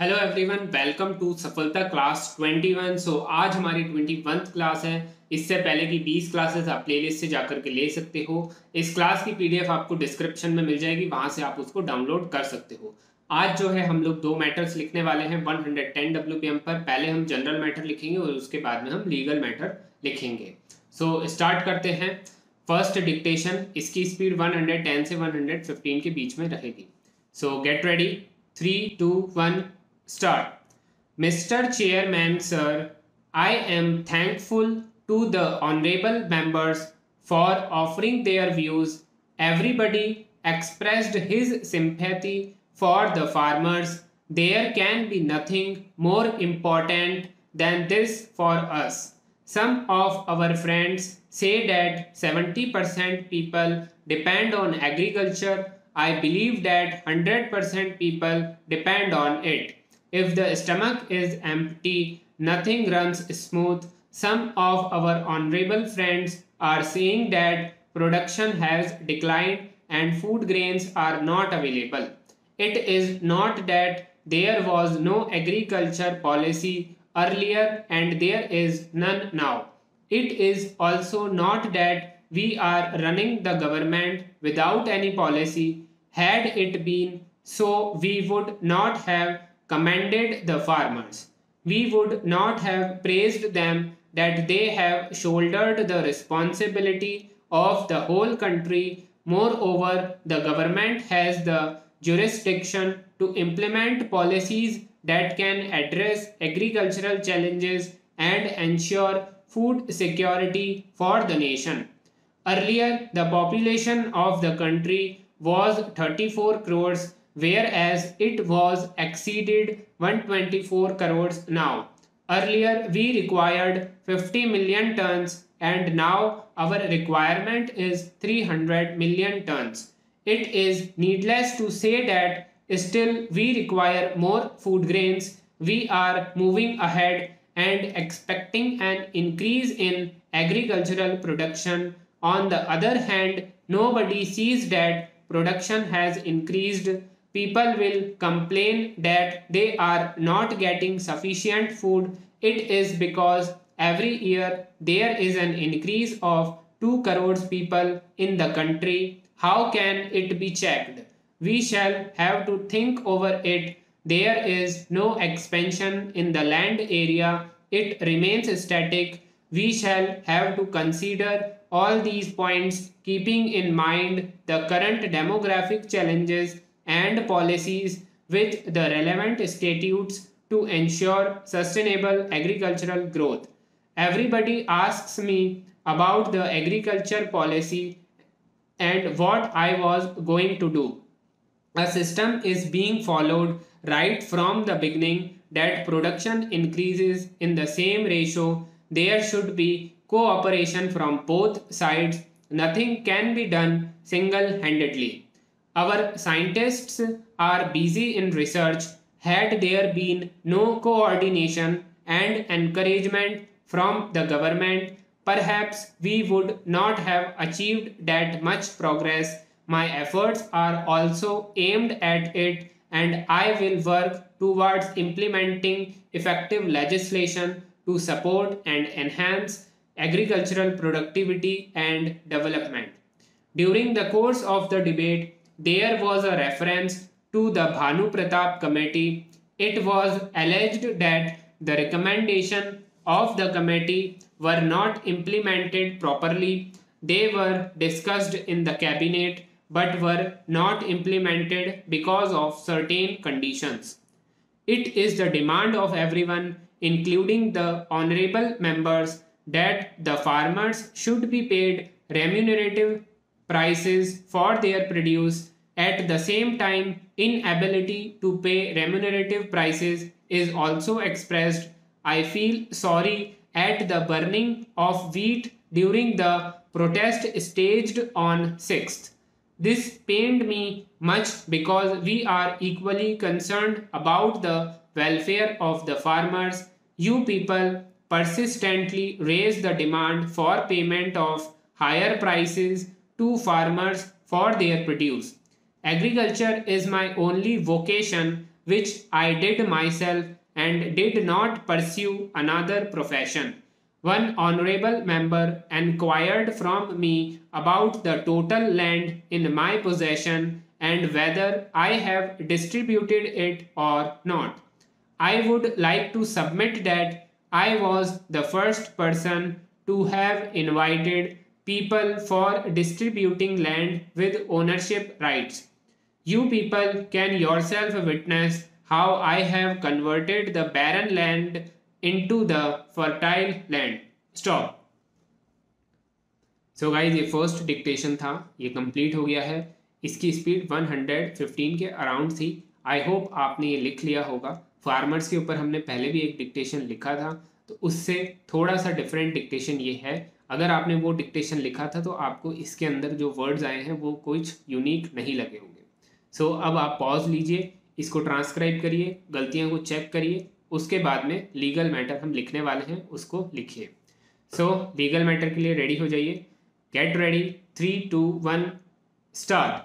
Hello everyone welcome to Safalta class 21 so आज हमारी 21th class है। इससे पहले की 20 क्लासेस आप प्लेलिस्ट से जाकर के ले सकते हो। इस क्लास की पीडीएफ आपको डिस्क्रिप्शन में मिल जाएगी। वहाँ से आप उसको डाउनलोड कर सकते हो। आज जो है हम लोग दो मैटर्स लिखने वाले हैं। 110 डब्ल्यू पर। पहले हम जनरल मैटर लिखेंगे और उसके बाद में हम लीगल मैटर लिखेंगे। सो so, स्टार्ट करते हैं। फ़र्स्ट डिक्टेशन इसकी स्पीड 110 से 115 के बीच में रहेगी। So get ready three two one Start. Mr. Chairman, sir, I am thankful to the honorable members for offering their views. Everybody expressed his sympathy for the farmers. There can be nothing more important than this for us. Some of our friends say that 70% people depend on agriculture. I believe that 100% people depend on it. If the stomach is empty, nothing runs smooth. Some of our honorable friends are saying that production has declined and food grains are not available. It is not that there was no agriculture policy earlier and there is none now. It is also not that we are running the government without any policy. Had it been so, we would not have commended the farmers. We would not have praised them that they have shouldered the responsibility of the whole country. Moreover, the government has the jurisdiction to implement policies that can address agricultural challenges and ensure food security for the nation. Earlier, the population of the country was 34 crores whereas it was exceeded 124 crores now. Earlier we required 50 million tons and now our requirement is 300 million tons. It is needless to say that still we require more food grains. We are moving ahead and expecting an increase in agricultural production. On the other hand, nobody sees that production has increased people will complain that they are not getting sufficient food. It is because every year there is an increase of 2 crores people in the country. How can it be checked? We shall have to think over it. There is no expansion in the land area. It remains static. We shall have to consider all these points keeping in mind the current demographic challenges and policies with the relevant statutes to ensure sustainable agricultural growth. Everybody asks me about the agriculture policy and what I was going to do. A system is being followed right from the beginning that production increases in the same ratio. There should be cooperation from both sides. Nothing can be done single handedly. Our scientists are busy in research. Had there been no coordination and encouragement from the government, perhaps we would not have achieved that much progress. My efforts are also aimed at it and I will work towards implementing effective legislation to support and enhance agricultural productivity and development. During the course of the debate, there was a reference to the Bhanu Pratap committee. It was alleged that the recommendation of the committee were not implemented properly. They were discussed in the cabinet but were not implemented because of certain conditions. It is the demand of everyone, including the honorable members, that the farmers should be paid remunerative prices for their produce. At the same time, inability to pay remunerative prices is also expressed. I feel sorry at the burning of wheat during the protest staged on 6th. This pained me much because we are equally concerned about the welfare of the farmers. You people persistently raise the demand for payment of higher prices to farmers for their produce. Agriculture is my only vocation. which I did myself and did not pursue another profession. One honorable member inquired from me about the total land in my possession and whether I have distributed it or not. I would like to submit that I was the first person to have invited people for distributing land with ownership rights. You people can yourself witness how I have converted the barren land into the fertile land. Stop. So guys ये first dictation था ये complete हो गया है इसकी speed 115 के around थी I hope आपने ये लिख लिया होगा फार्मर्स के ऊपर हमने पहले भी एक डिक्टेशन लिखा था तो उससे थोड़ा सा डिफरेंट डिक्टेशन ये है अगर आपने वो डिक्टेशन लिखा था तो आपको इसके अंदर जो वर्ड्स आए हैं वो कुछ यूनिक नहीं लगे होंगे। सो so, अब आप पॉज लीजिए इसको ट्रांसक्राइब करिए गलतियों को चेक करिए उसके बाद में लीगल मैटर हम लिखने वाले हैं उसको लिखिए। सो लीगल मैटर के लिए रेडी हो जाइए। Get ready three two one start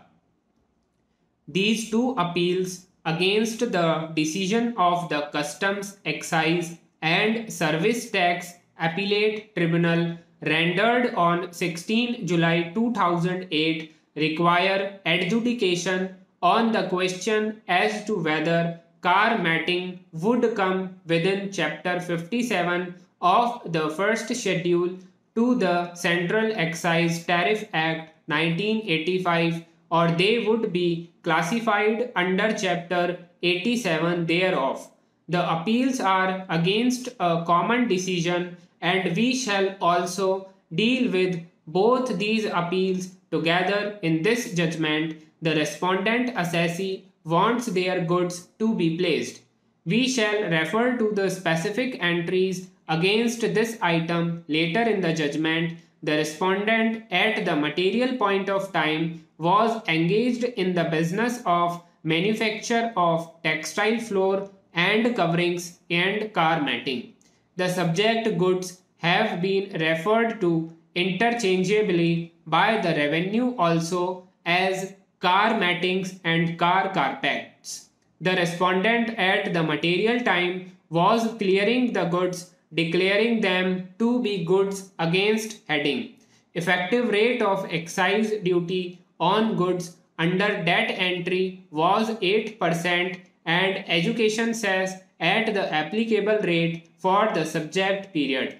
these two appeals against the decision of the customs excise and Service Tax Appellate Tribunal rendered on 16 July 2008 require adjudication on the question as to whether car matting would come within chapter 57 of the first schedule to the Central Excise Tariff Act 1985 or they would be classified under chapter 87 thereof. The appeals are against a common decision and we shall also deal with both these appeals together in this judgment. The respondent assessee wants their goods to be placed. We shall refer to the specific entries against this item later in the judgment. The respondent at the material point of time was engaged in the business of manufacture of textile floor and coverings and car matting. The subject goods have been referred to interchangeably by the revenue also as car mattings and car carpets. The respondent at the material time was clearing the goods, declaring them to be goods against heading. Effective rate of excise duty on goods under that entry was 8% and education cess at the applicable rate for the subject period.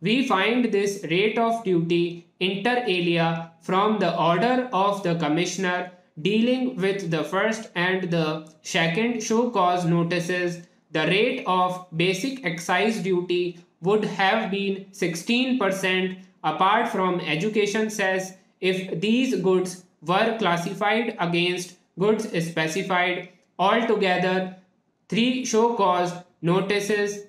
We find this rate of duty inter alia from the order of the commissioner dealing with the first and the second show cause notices. The rate of basic excise duty would have been 16% apart from education cess if these goods were classified against goods specified Altogether, three show cause notices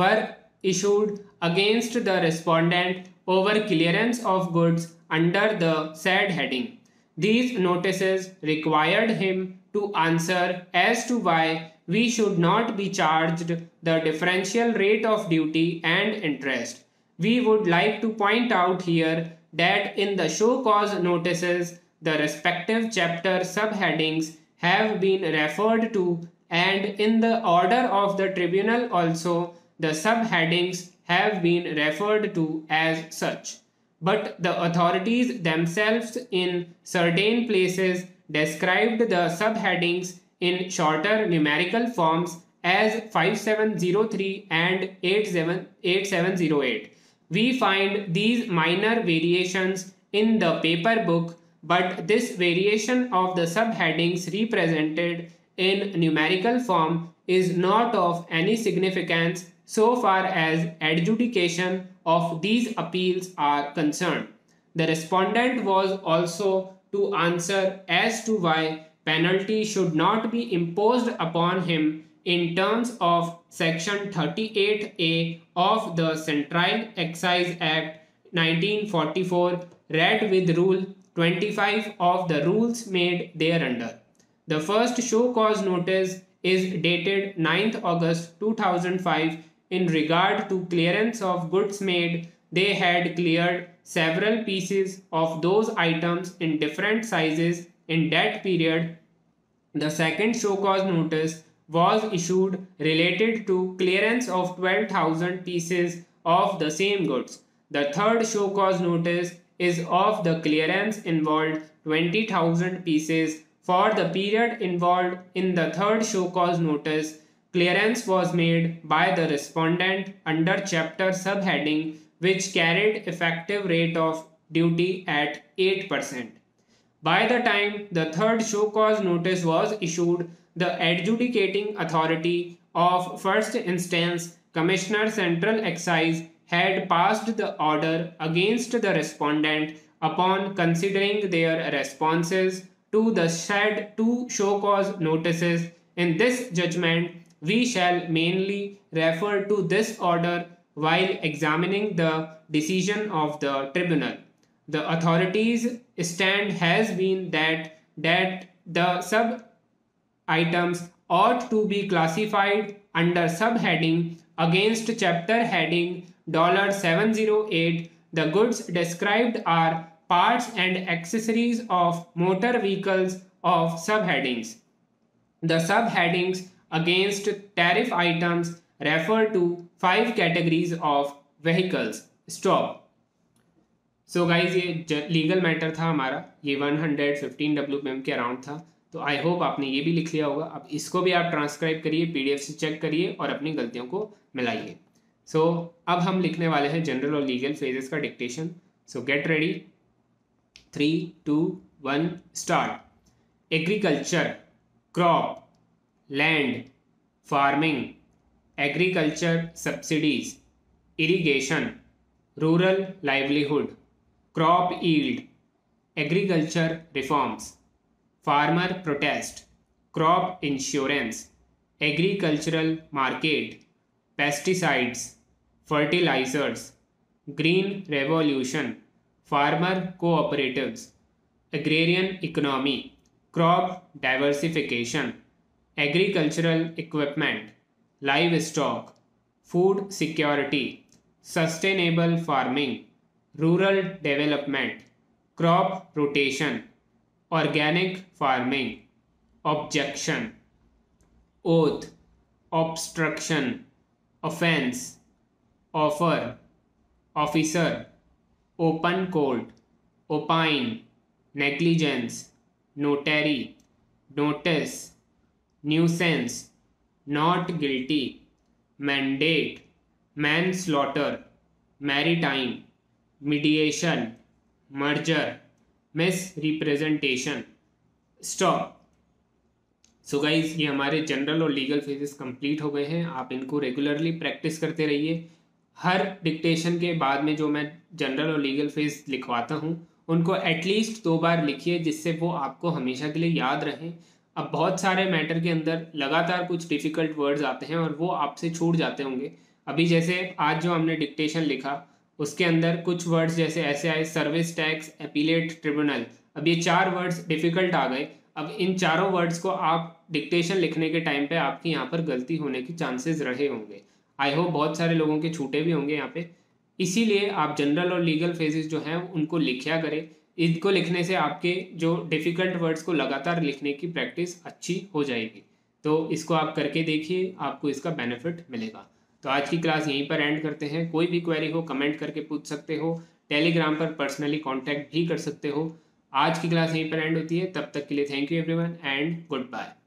were issued against the respondent over clearance of goods under the said heading. These notices required him to answer as to why we should not be charged the differential rate of duty and interest. We would like to point out here that in the show cause notices, the respective chapter subheadings have been referred to and in the order of the tribunal also the subheadings have been referred to as such. But the authorities themselves in certain places described the subheadings in shorter numerical forms as 5703 and 8708. We find these minor variations in the paper book but this variation of the subheadings represented in numerical form is not of any significance so far as adjudication of these appeals are concerned. The respondent was also to answer as to why penalty should not be imposed upon him in terms of section 38A of the Central Excise Act 1944 read with rule 25 of the rules made thereunder. The first show cause notice is dated 9th August 2005 in regard to clearance of goods made they had cleared several pieces of those items in different sizes in that period The second show cause notice was issued related to clearance of 12,000 pieces of the same goods. The third show cause notice is of the clearance involved 20,000 pieces for the period involved in the third show cause notice. Clearance was made by the respondent under chapter subheading which carried effective rate of duty at 8%. By the time the third show cause notice was issued, the adjudicating authority of first instance Commissioner Central Excise had passed the order against the respondent upon considering their responses to the said two show cause notices. In this judgment, we shall mainly refer to this order while examining the decision of the tribunal. The authorities' stand has been that, that the sub items ought to be classified under subheading against chapter heading $708. The goods described are parts and accessories of motor vehicles of subheadings. The subheadings against tariff items refer to five categories of vehicles. Stop. So so guys ये legal matter था हमारा ये 115 W के around था तो I hope आपने ये भी लिख लिया होगा अब इसको भी आप ट्रांसक्राइब करिए पीडीएफ से चेक करिए और अपनी गलतियों को मिलाइए सो so, अब हम लिखने वाले हैं जनरल और लीगल फेजेस का dictation so get ready 3, 2, 1, start. Agriculture, crop, land, farming, agriculture subsidies, irrigation, rural livelihood, crop yield, agriculture reforms, farmer protest, crop insurance, agricultural market, pesticides, fertilizers, green revolution, farmer cooperatives, agrarian economy, crop diversification, agricultural equipment, livestock, food security, sustainable farming, rural development, crop rotation, organic farming, objection, oath, obstruction, offense, offer, officer, open court, opine negligence notary notice nuisance not guilty mandate manslaughter maritime mediation merger misrepresentation stop so guys ये हमारे general और legal phases complete हो गए हैं। आप इनको regularly practice करते रहिए। हर डिक्टेशन के बाद में जो मैं जनरल और लीगल फ़ेज़ लिखवाता हूँ, उनको एटलीस्ट दो बार लिखिए जिससे वो आपको हमेशा के लिए याद रहें। अब बहुत सारे मैटर के अंदर लगातार कुछ डिफ़िकल्ट वर्ड्स आते हैं और वो आपसे छूट जाते होंगे। अभी जैसे आज जो हमने डिक्टेशन लिखा, उसके अंदर कुछ वर्ड्स जैसे ऐसे आए सर्विस टैक्स अपीलेट ट्रिब्यूनल अब ये चार वर्ड्स डिफ़िकल्ट आ गए। अब इन चारों वर्ड्स को आप डिक्टेशन लिखने के टाइम पे आपकी यहाँ पर गलती होने की चांसेस रहे होंगे। आई होप बहुत सारे लोगों के छूटे भी होंगे यहाँ पे। इसीलिए आप जनरल और लीगल फेजेस जो हैं, उनको लिखा करें। इनको लिखने से आपके जो डिफ़िकल्ट वर्ड्स को लगातार लिखने की प्रैक्टिस अच्छी हो जाएगी। तो इसको आप करके देखिए, आपको इसका बेनिफिट मिलेगा। तो आज की क्लास यहीं पर एंड करते हैं। कोई भी क्वेरी हो कमेंट करके पूछ सकते हो। टेलीग्राम पर पर्सनली कॉन्टैक्ट भी कर सकते हो। आज की क्लास यहीं पर एंड होती है। तब तक के लिए thank you everyone and goodbye